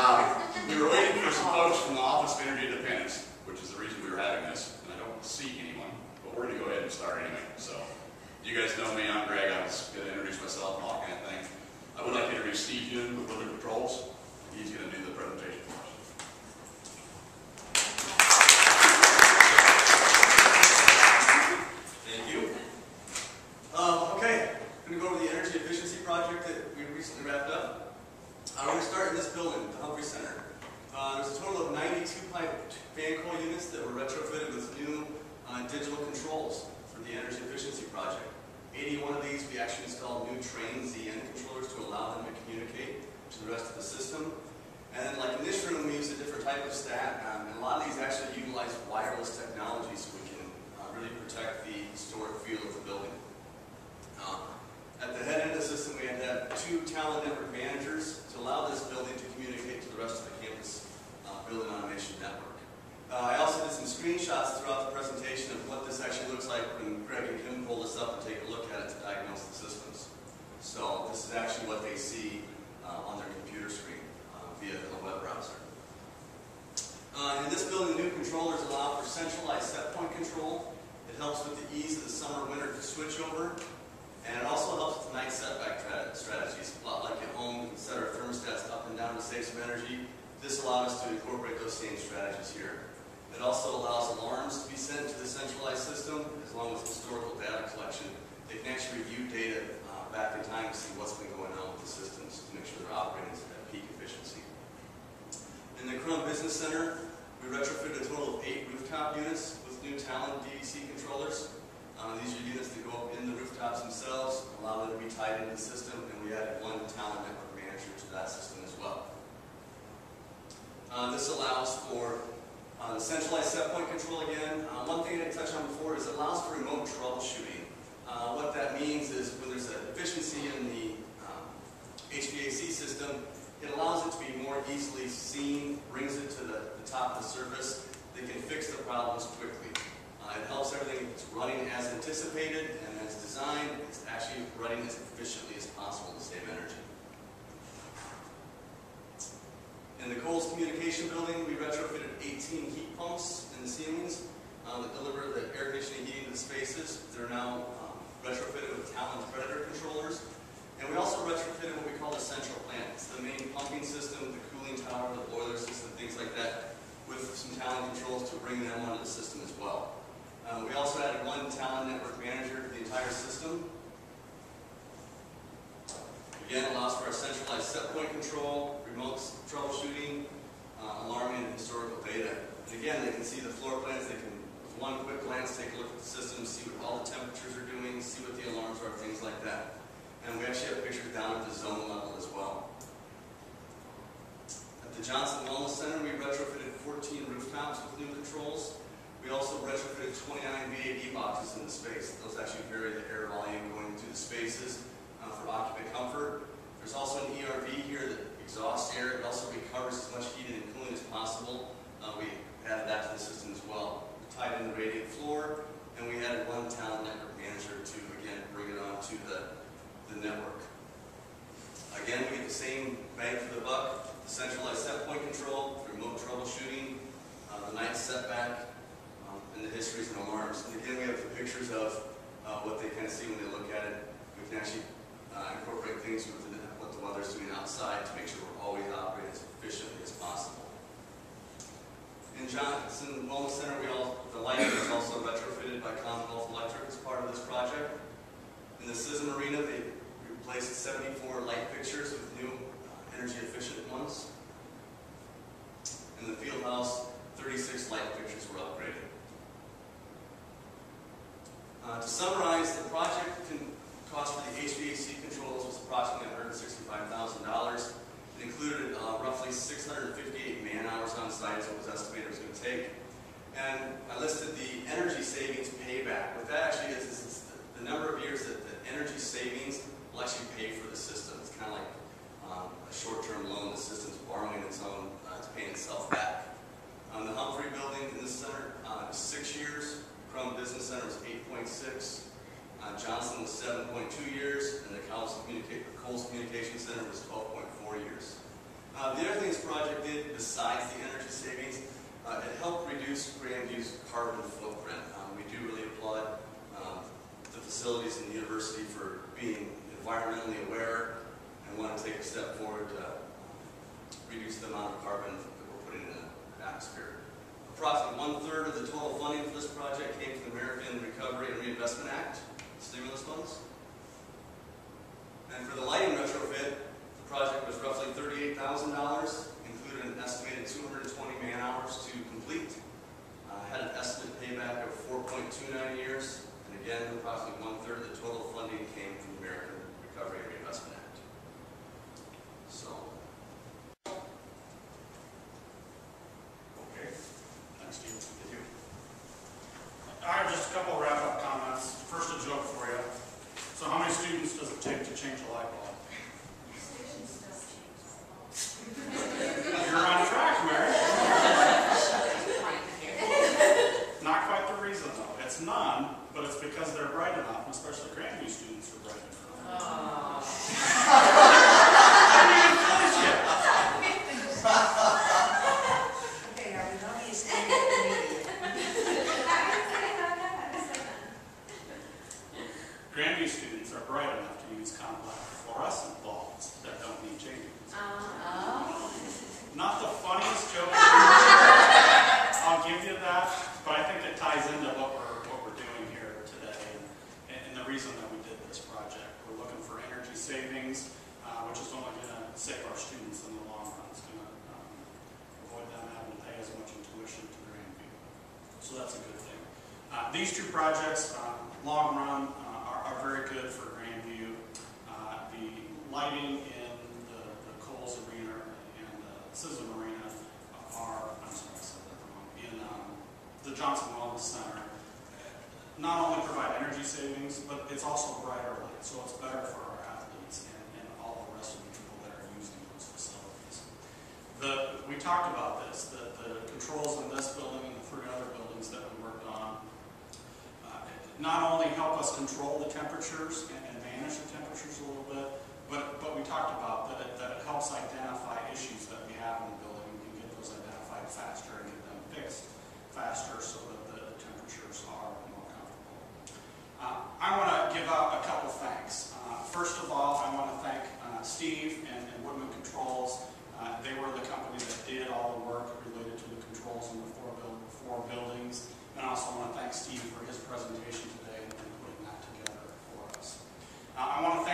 Um, we were waiting for some folks from the Office of Energy Independence, which is the reason we were having this, and I don't see anyone, but we're gonna go ahead and start anyway, so. You guys know me, I'm Greg, I was gonna introduce myself and all kind of thing. I would like to introduce Steve Yoon with Woodman Controls, he's gonna do the presentation for us. Thank you. Um, okay, I'm gonna go over the energy efficiency project that we recently wrapped up. Uh, we're gonna start in this building, the Humphrey Center. Uh, there's a total of 92 pipe fan coil units that were retrofitted with new uh, digital controls for the energy efficiency project. 81 of these, we actually installed new Trane ZN controllers to allow them to communicate to the rest of the system. And then like in this room, we use a different type of stat, um, and a lot of these actually utilize wireless technology so we can uh, really protect the historic feel of the building. Uh, at the head end of the system, we had to have two Talon network managers to allow this building to communicate to the rest of the campus uh, building automation network. Uh, I also did some screenshots throughout the presentation of what this actually looks like when Greg and Kim pull this up and take a look at it to diagnose the systems. So this is actually what they see uh, on their computer screen uh, via the web browser. Uh, in this building, the new controllers allow for centralized set point control. It helps with the ease of the summer-winter switchover, and it also helps with night setback strategies. A lot like at home, can set our thermostats up and down to save some energy. This allowed us to incorporate those same strategies here. It also allows alarms to be sent to the centralized system, as long as historical data collection. They can actually review data uh, back in time to see what's been going on with the systems to make sure they're operating at peak efficiency. In the Chrome Business Center, we retrofitted a eight rooftop units with new Talon DDC controllers. Uh, these are units that go up in the rooftops themselves, allow them to be tied into the system, and we added one Talon network manager to that system as well. Uh, this allows for uh, centralized set point control again. Uh, one thing I didn't touch on before is it allows for remote troubleshooting. Uh, what that means is when there's a deficiency in the um, HVAC system, it allows it to be more easily seen, brings it to the, the top of the surface. They can fix the problems quickly. Uh, it helps everything that's running as anticipated and as designed. It's actually running as efficiently as possible to save energy. In the Cowles Communication Building, we retrofitted 18 heat pumps in the ceilings uh, that deliver the air conditioning heating to the spaces. They're now um, retrofitted with Talon Predator controllers. And we also retrofitted what we call the central plant. It's the main pumping system, the cooling tower, the boiler system, things like that, with some Talon controls to bring them onto the system as well. Uh, we also added one Talon network manager to the entire system. Again, allows for our centralized set point control, remote troubleshooting, uh, alarming, and historical data. And again, they can see the floor plans. They can, with one quick glance, take a look at the system, see what all the temperatures are doing, see what the alarms are, things like that. And we actually have pictures down at the zone level as well. At the Johnson Wellness Center, we retrofitted 14 rooftops with new controls. We also retrofitted 29 VAV boxes in the space. Those actually vary the air volume going through the spaces uh, for occupant comfort. There's also an ERV here that exhausts air. It also recovers as much heating and cooling as possible. Uh, we added that to the system as well. We tied in the radiant floor, and we added one Talon network manager to, again, bring it on to the, the network. Again, we get the same bang for the buck, centralized set point control, remote troubleshooting, uh, the night setback, um, and the histories and alarms. And again, we have the pictures of uh, what they kind of see when they look at it. We can actually uh, incorporate things with the, what the weather's doing outside to make sure we're always operating as efficiently as possible. In Johnson Wellness Center, we all, the lighting is also retrofitted by Commonwealth Electric as part of this project. In the Sisam Arena, they replaced 74 light fixtures with new uh, energy efficient ones. In the field house, 36 light fixtures were upgraded. Uh, to summarize, the project cost for the HVAC controls was approximately $165,000. It included uh, roughly 658 man hours on site is what was estimated it was going to take. And I listed the energy savings payback. What that actually is, is the number of years that the energy savings will actually pay for the system. It's kind of like um, a short-term loan. The system's borrowing its own, uh, it's paying itself back. Um, the Humphrey building in the center uh, six years. Chrome Business Center was 8.6. Uh, Johnson was 7.2 years, and the Cowles, Communica Cowles Communication Center was 12.4 years. Uh, the other thing this project did, besides the energy savings, uh, it helped reduce Grandview's carbon footprint. Um, we do really applaud um, the facilities and the university for being environmentally aware and want to take a step forward to um, reduce the amount of carbon that we're putting in the atmosphere. Approximately one-third of the total funding for this project came from the American Recovery and Reinvestment Act stimulus funds. And for the lighting retrofit, the project was roughly thirty-eight thousand dollars, included an estimated two hundred and twenty man-hours to complete. Uh, Had an estimate payback of four point two nine years, and again, approximately one-third of the total funding came from the American Recovery and Reinvestment Act. So, Okay. Thanks, Steve. thank you. I have just a couple of wrap-up comments. First, a joke for you. So how many students does it take to change a light bulb? You're on track, Mary. Not quite the reason, though. It's none, but it's because they're bright enough, and especially Grandview students are bright enough. I didn't even finish yet. Okay, are we not be standing committee? Grandview students are bright enough to use compact fluorescent bulbs that don't need changing. Not the funniest joke. in the world. I'll give you that, but I think it ties into what we're, what we're doing here today and, and the reason that we did this project. We're looking for energy savings, uh, which is only gonna save our students in the long run. It's gonna, um, avoid them having to pay as much in tuition to Grandview. So that's a good thing. Uh, these two projects, uh, long run, uh, are, are very good for Grandview. Uh, the lighting in the, the Cowles Arena and the Sisam Arena are, I'm sorry, I said that wrong, in, um, the Johnson Wellness Center, not only provide energy savings, but it's also brighter light, so it's better for our athletes and, and all the rest of the people that are using those facilities. The, we talked about this, that the controls in this building and the three other buildings that we worked on uh, not only help us control the temperatures and, and manage the temperatures a little bit, but, but we talked about that it, that it helps identify issues that we have in the building. We can get those identified faster and get them fixed faster so that the temperatures are more comfortable. Uh, I want to give out a couple of thanks. Uh, First of all, I want to thank uh, Steve and and Woodman Controls. Uh, They were the company that did all the work related to the controls in the four buil- four buildings. And I also want to thank Steve for his presentation today and putting that together for us. Uh, I want to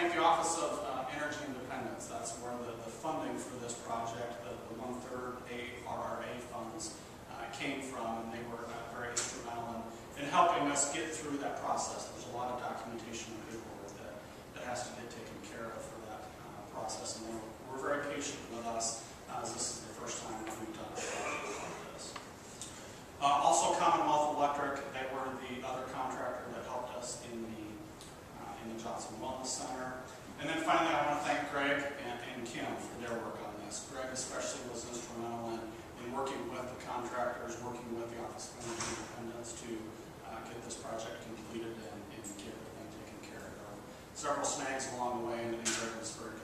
thank of uh, Energy Independence. That's where the the funding for this project, the the one-third ARRA funds, uh, came from, and they were uh, very instrumental in, in helping us get through that process. There's a lot of documentation and paperwork that, that has to get taken care of for that uh, process, and we're, we're very patient with us, uh, as this is the first time that we've done a project like this. Uh, also Commonwealth Electric, they were the other contractor that helped us in the, uh, in the Johnson Wellness Center. And then finally, I want to thank Greg and, and Kim for their work on this. Greg especially was instrumental in, in working with the contractors, working with the Office of Energy Independence to uh, get this project completed and, and get everything taken care of. Several snags along the way, and Greg was very good